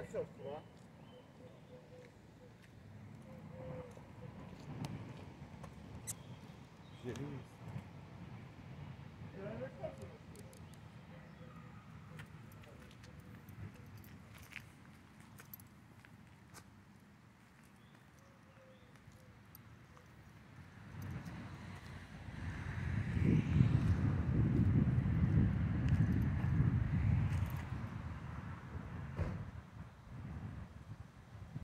Achou, lá.